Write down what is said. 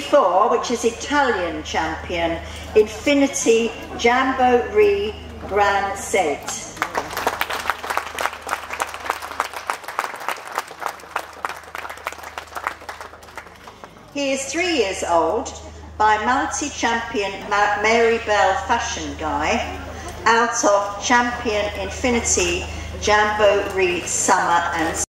Four, which is Italian champion, Infinity Jambo Re Grand Set. He is three years old by multi-champion Mary Bell Fashion Guy out of Champion Infinity Jamboree Summer and